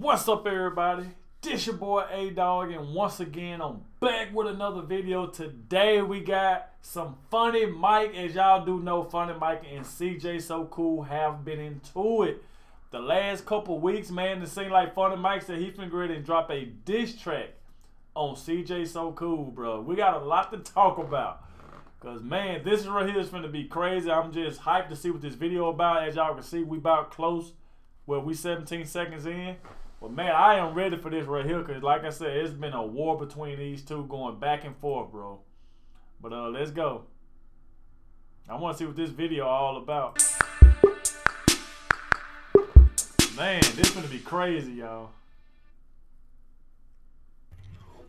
What's up, everybody? This your boy Adogg, and once again, I'm back with another video. Today, we got some Funny Mike. As y'all do know, Funny Mike and CJ So Cool have been into it. The last couple weeks, man, it seemed like Funny Mike said he finna go ahead and drop a diss track on CJ So Cool, bro. We got a lot to talk about. Cause man, this is right here is gonna be crazy. I'm just hyped to see what this video about. As y'all can see, we about close. Well, we 17 seconds in. But man, I am ready for this right here because, like I said, it's been a war between these two going back and forth, bro. But uh, let's go. I want to see what this video all about. Man, this gonna be crazy, y'all.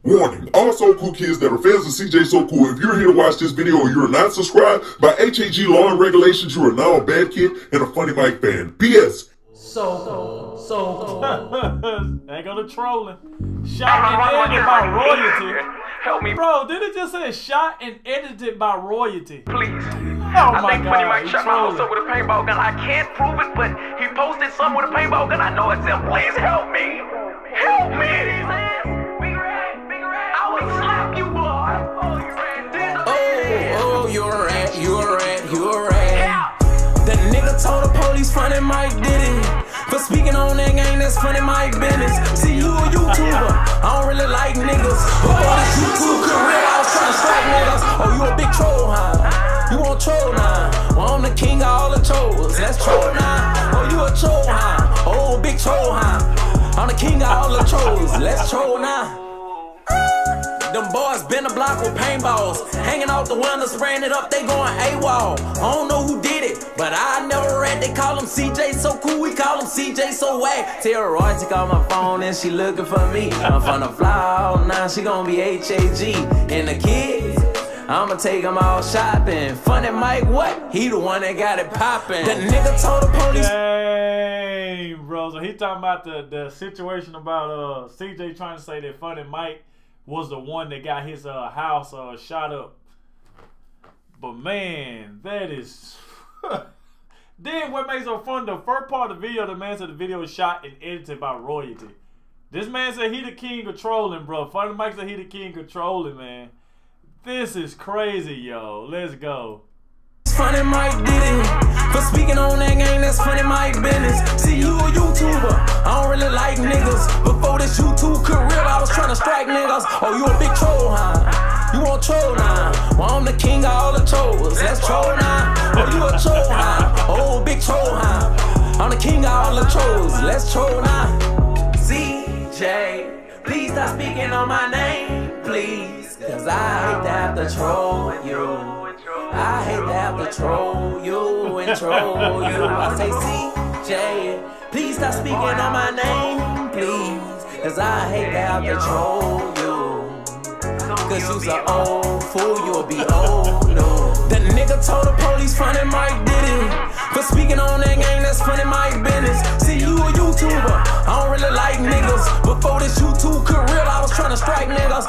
Warning, all So Cool kids that are fans of CJ So Cool, if you're here to watch this video and you're not subscribed by HAG Law and Regulations, you are now a bad kid and a Funny Mike fan. P.S. So cool, so cool. Ain't gonna trolling. Shot and edited by royalty. Help me, Bro, did it just say shot and edited by royalty? please. Oh I my think Funny god. Mike he shot my house up with a paintball gun. I can't prove it, but he posted something with a paintball gun. I know it's him. Please help me. Help me. I will slap you, boy. Oh, oh, oh, you're a rat, you're a rat, you're a rat. That nigga told the police funny Mike did it. For speaking on that gang, that's funny Mike business. See, you a YouTuber, I don't really like niggas. Before this YouTube career, I was trying to strike niggas. Oh, you a big troll, huh? You want troll now? Well, I'm the king of all the trolls. Let's troll now. Oh, you a troll, huh? Oh, big troll, huh? I'm the king of all the trolls. Let's troll now. Been a block with paintballs. Hanging out the window, spraying it up, they going AWOL. I don't know who did it, but I never read. They call him CJ so cool, we call him CJ so whack. Tara Roy took out my phone and she looking for me. I'm finna fly out now, she gonna be HAG. And the kids, I'ma take them all shopping. Funny Mike, what? He the one that got it popping. The nigga told the police. Dang, bro. So he talking about the, the situation about uh CJ trying to say that Funny Mike was the one that got his uh house uh shot up. But man, that is then what makes it fun, the first part of the video, the man said the video was shot and edited by royalty. This man said he the king of trolling, bro. Funny Mike said he the king of trolling, man. This is crazy, yo. Let's go. Funny Mike did it. For speaking on that gang, that's funny Mike business. See, you a YouTuber. I don't really like niggas. Before this YouTube career, I was trying to strike niggas. Oh, you a big troll, huh? You want troll now? Well, I'm the king of all the trolls. Let's troll now. Oh, you a troll, huh? Oh, big troll, huh? I'm the king of all the trolls. Let's troll now. CJ, please stop speaking on my name, please. Cause I hate to have to troll you. I hate to have troll you and troll you. I say, CJ, please stop speaking on my name, please. Cause I hate to have troll you. Cause you's an old fool, you'll be old, no. That nigga told the police funny Mike did it. For speaking on that gang, that's funny Mike business. See, you a YouTuber, I don't really like niggas. Before this YouTube career, I was trying to strike niggas.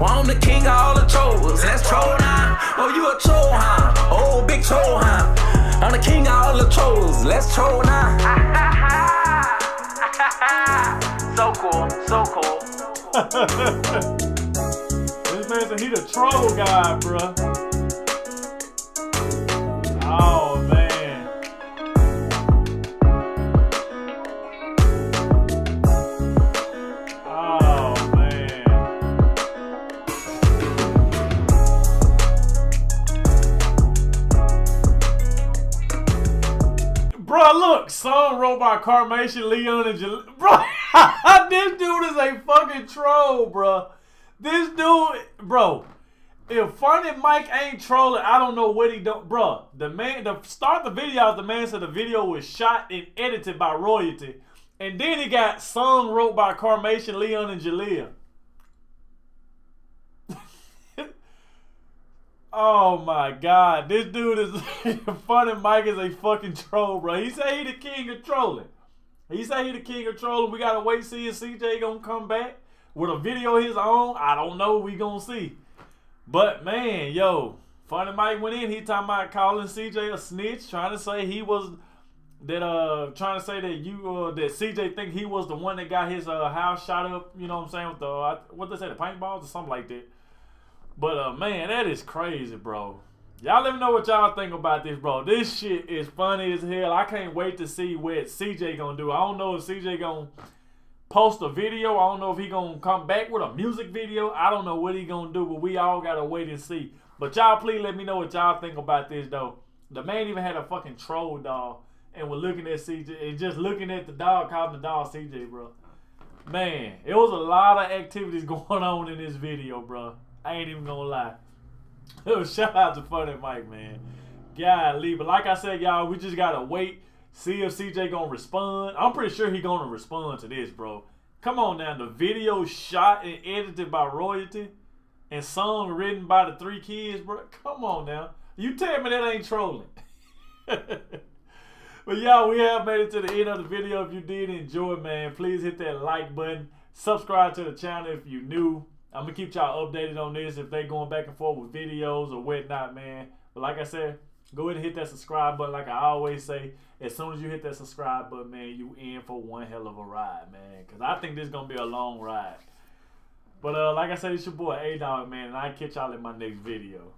Well, I'm the king of all the trolls. Let's troll now. Oh, you a troll, huh? Oh, big troll, huh? I'm the king of all the trolls. Let's troll now. so cool, so cool. This man said he the troll guy, bruh. Look, song wrote by Carmation, Leon, and Jal- Bro, this dude is a fucking troll, bro. This dude, bro. If Funny Mike ain't trolling, I don't know what he don't, bro. the man, the start the video, the man said the video was shot and edited by royalty. And then he got song wrote by Carmation, Leon, and Jalea. Oh my god, this dude is funny. Mike is a fucking troll, bro. He say he the king of trolling. He say he the king of trolling. We gotta wait see if CJ gonna come back with a video of his own. I don't know. We gonna see. But man, yo, funny Mike went in. He talking about calling CJ a snitch, trying to say he was that uh trying to say that you uh that CJ think he was the one that got his uh house shot up. You know what I'm saying with the uh, what they say the paintballs or something like that. But uh man, that is crazy, bro. Y'all let me know what y'all think about this, bro. This shit is funny as hell. I can't wait to see what CJ gonna do. I don't know if CJ gonna post a video. I don't know if he gonna come back with a music video. I don't know what he gonna do, but we all gotta wait and see. But y'all please let me know what y'all think about this though. The man even had a fucking troll dog and was looking at CJ and just looking at the dog, calling the dog CJ, bro. Man, it was a lot of activities going on in this video, bro. I ain't even gonna lie. Shout out to Funny Mike, man. Golly, but like I said, y'all, we just gotta wait, see if CJ gonna respond. I'm pretty sure he gonna respond to this, bro. Come on now, the video shot and edited by Royalty and song written by the three kids, bro. Come on now. You tell me that ain't trolling. but y'all, we have made it to the end of the video. If you did enjoy, man, please hit that like button. Subscribe to the channel if you new. I'm gonna keep y'all updated on this if they going back and forth with videos or whatnot, man. But like I said, go ahead and hit that subscribe button. Like I always say, as soon as you hit that subscribe button, man, you in for one hell of a ride, man. Cause I think this is gonna be a long ride. But uh, like I said, it's your boy Adogg, man, and I catch y'all in my next video.